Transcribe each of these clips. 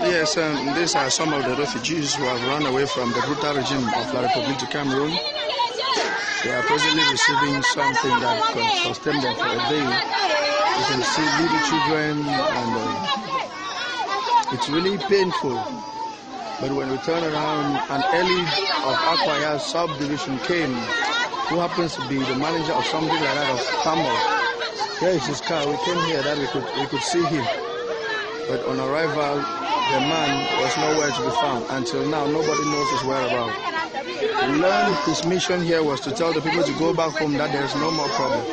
Yes, um, these are some of the refugees who have run away from the brutal regime of La Republique du Cameroon. They are presently receiving something that can sustain them for a day. You can see little children, and uh, it's really painful. But when we turn around, an Eli of Akwaya subdivision came, who happens to be the manager of something like that of Tamil. Here is his car. We came here that we could we could see him. But on arrival, the man was nowhere to be found. Until now, nobody knows his whereabouts. We learned his mission here was to tell the people to go back home that there is no more problem.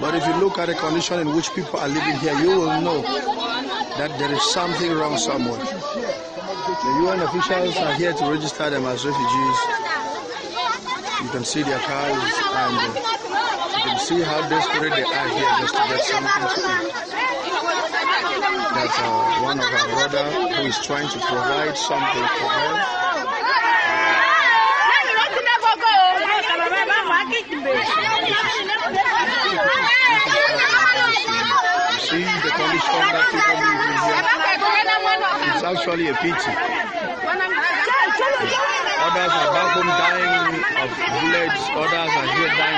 But if you look at the condition in which people are living here, you will know that there is something wrong somewhere. The UN officials are here to register them as refugees. You can see their cars and uh, you can see how desperate they are here just to get something to eat. That's uh, one of our brother who is trying to provide something for. You see the condition that people live in here. It's actually a pity. Others are back home dying of bullets, others are here dying